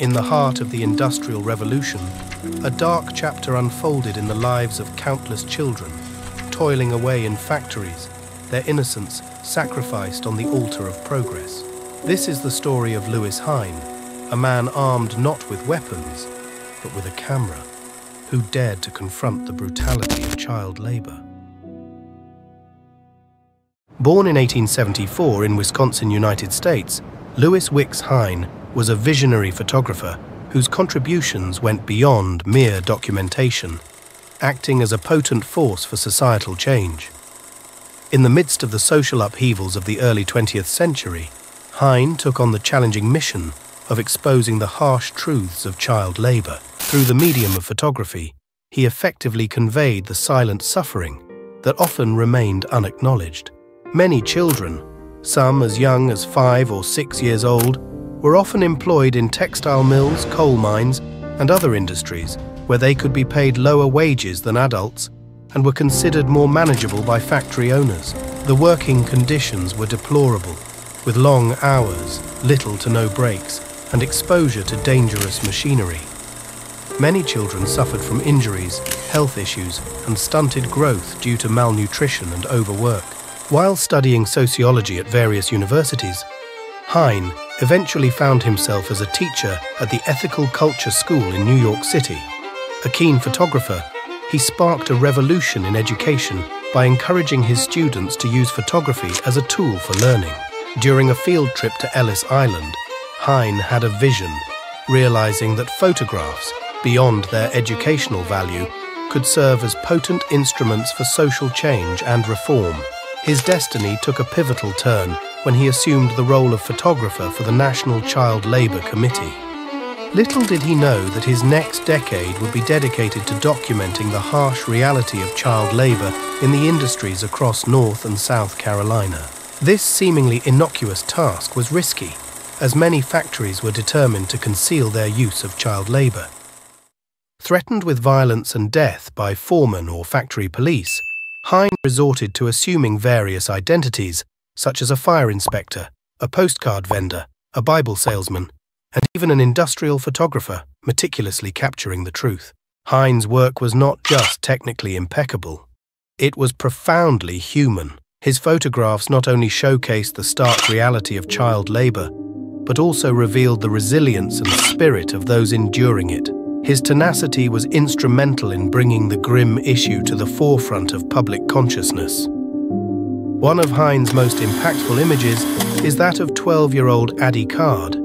In the heart of the Industrial Revolution, a dark chapter unfolded in the lives of countless children, toiling away in factories, their innocence sacrificed on the altar of progress. This is the story of Lewis Hine, a man armed not with weapons, but with a camera, who dared to confront the brutality of child labor. Born in 1874 in Wisconsin, United States, Lewis Wickes Hine was a visionary photographer whose contributions went beyond mere documentation, acting as a potent force for societal change. In the midst of the social upheavals of the early 20th century, Hine took on the challenging mission of exposing the harsh truths of child labour. Through the medium of photography, he effectively conveyed the silent suffering that often remained unacknowledged. Many children, some as young as five or six years old, were often employed in textile mills, coal mines, and other industries where they could be paid lower wages than adults and were considered more manageable by factory owners. The working conditions were deplorable, with long hours, little to no breaks, and exposure to dangerous machinery. Many children suffered from injuries, health issues, and stunted growth due to malnutrition and overwork. While studying sociology at various universities, Hine eventually found himself as a teacher at the Ethical Culture School in New York City. A keen photographer, he sparked a revolution in education by encouraging his students to use photography as a tool for learning. During a field trip to Ellis Island, Hine had a vision, realizing that photographs, beyond their educational value, could serve as potent instruments for social change and reform. His destiny took a pivotal turn when he assumed the role of photographer for the National Child Labour Committee. Little did he know that his next decade would be dedicated to documenting the harsh reality of child labour in the industries across North and South Carolina. This seemingly innocuous task was risky, as many factories were determined to conceal their use of child labour. Threatened with violence and death by foreman or factory police, Hine resorted to assuming various identities, such as a fire inspector, a postcard vendor, a Bible salesman, and even an industrial photographer, meticulously capturing the truth. Hine's work was not just technically impeccable, it was profoundly human. His photographs not only showcased the stark reality of child labour, but also revealed the resilience and spirit of those enduring it. His tenacity was instrumental in bringing the grim issue to the forefront of public consciousness. One of Hine's most impactful images is that of 12-year-old Addie Card,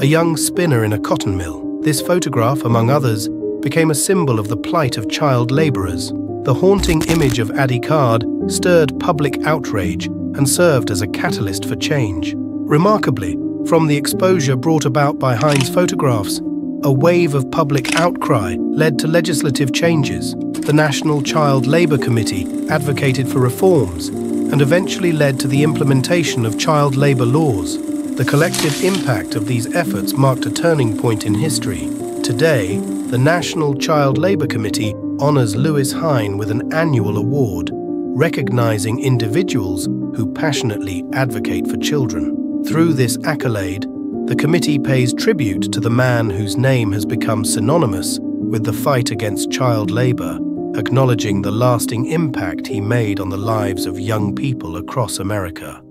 a young spinner in a cotton mill. This photograph, among others, became a symbol of the plight of child labourers. The haunting image of Addie Card stirred public outrage and served as a catalyst for change. Remarkably, from the exposure brought about by Hine's photographs, a wave of public outcry led to legislative changes. The National Child Labour Committee advocated for reforms and eventually led to the implementation of child labour laws. The collective impact of these efforts marked a turning point in history. Today, the National Child Labour Committee honours Lewis Hine with an annual award, recognising individuals who passionately advocate for children. Through this accolade, the committee pays tribute to the man whose name has become synonymous with the fight against child labour, acknowledging the lasting impact he made on the lives of young people across America.